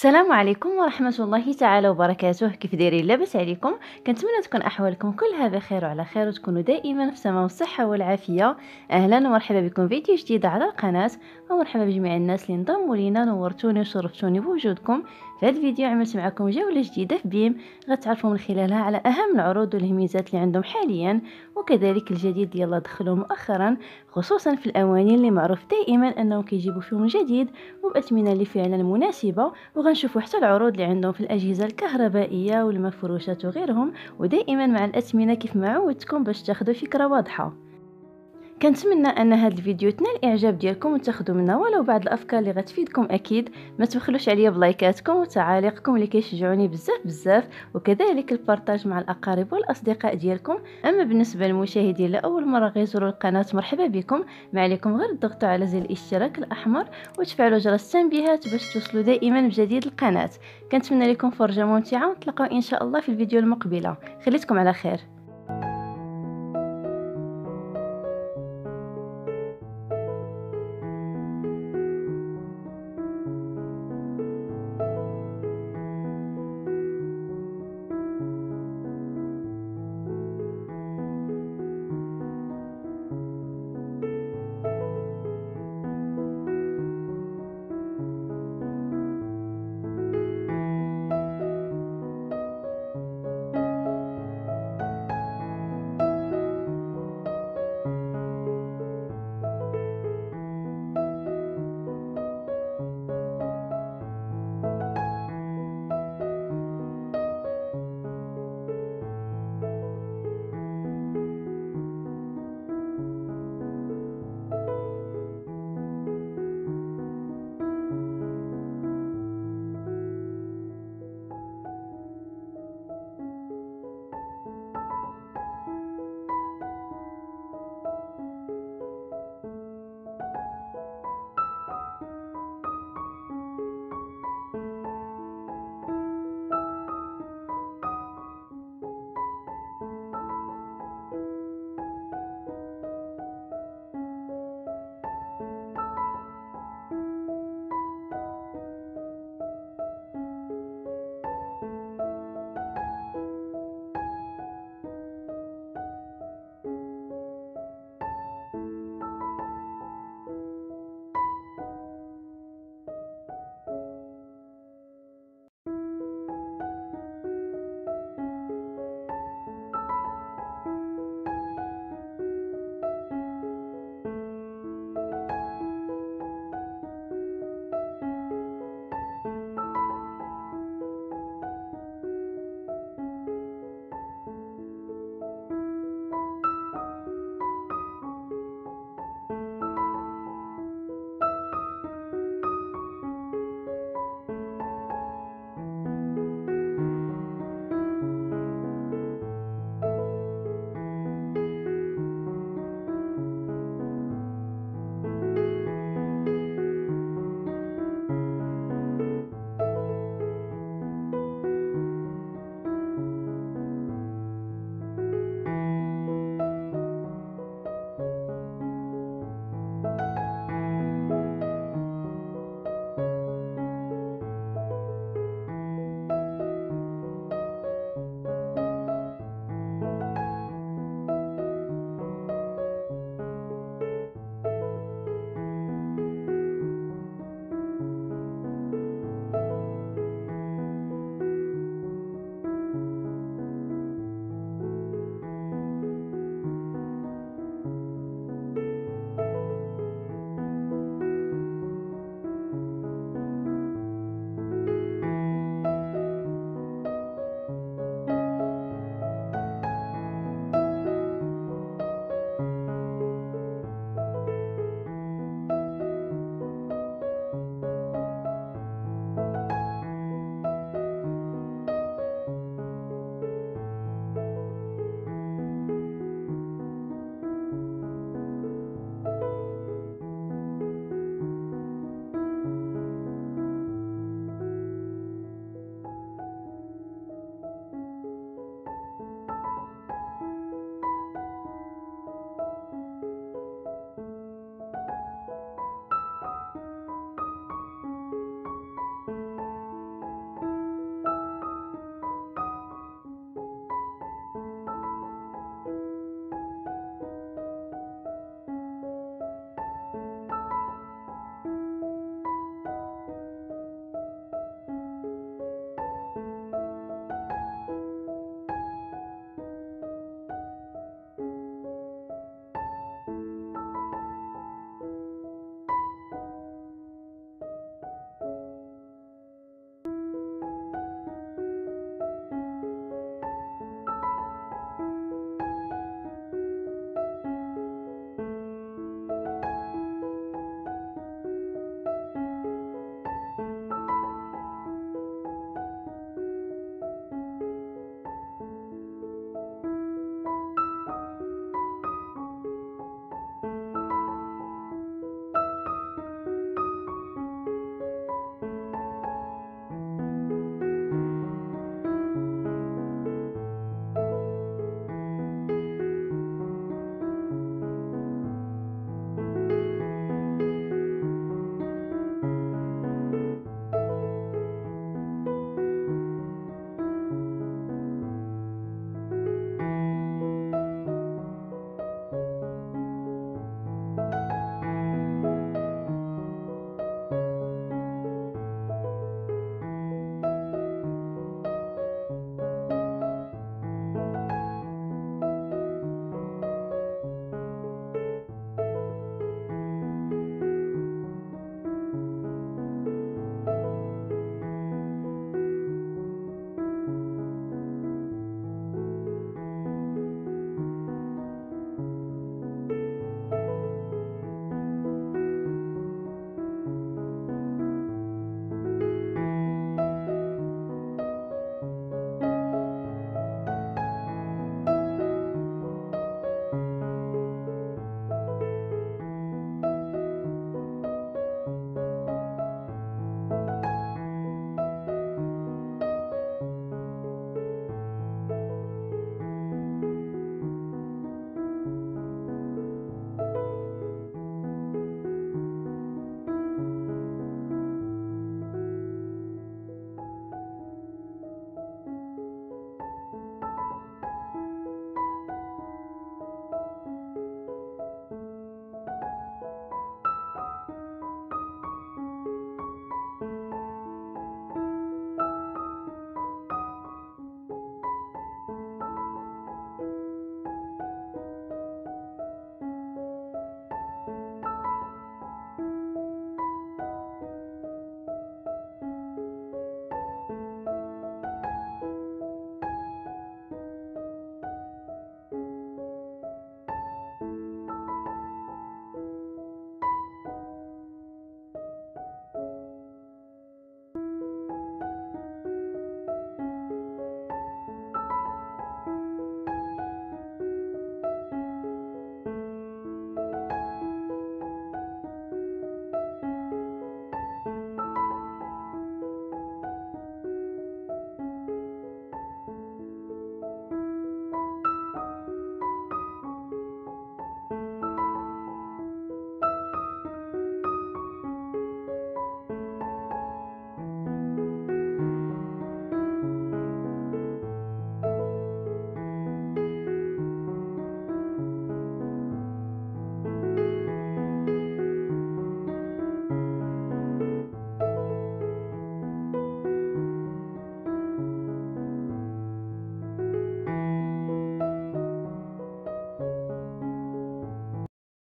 السلام عليكم ورحمة الله تعالى وبركاته. كيف دايرين؟ لاباس عليكم. كنتمنى تكون أحوالكم كلها بخير وعلى خير وتكونوا دائما في تمام الصحة والعافية. أهلا ومرحبا بكم فيديو جديد على القناة. ومرحبا بجميع الناس اللي انضموا لينا نورتوني وشرفتوني بوجودكم. في هذا الفيديو عملت معكم جولة جديدة في بيم غتعرفوا من خلالها على أهم العروض والهميزات اللي عندهم حاليا وكذلك الجديد يلا دخلوا مؤخرا خصوصا في الأواني اللي معروف دائما أنهم كيجيبوا فيهم جديد وبأثمنة اللي فعلا مناسبة وغنشوفوا حتى العروض اللي عندهم في الأجهزة الكهربائية والمفروشات وغيرهم ودائما مع الأثمنة كيف ما عودتكم باش تاخذوا فكرة واضحة. كنتمنى أن هذا الفيديو تنال الإعجاب ديالكم وتاخذوا منه ولو بعض الأفكار اللي غتفيدكم أكيد. ما تبخلوش عليا بلايكاتكم وتعاليقكم اللي كيشجعوني بزاف بزاف وكذلك البارطاج مع الأقارب والأصدقاء ديالكم. أما بالنسبة للمشاهدين لأول مرة غيزوروا القناة مرحبا بكم. ما عليكم غير الضغط على زر الاشتراك الأحمر وتفعلوا جرس التنبيهات باش توصلوا دائما بجديد القناة. كنتمنى لكم فرجة ممتعة ونتلاقاو إن شاء الله في الفيديو المقبلة. خليتكم على خير.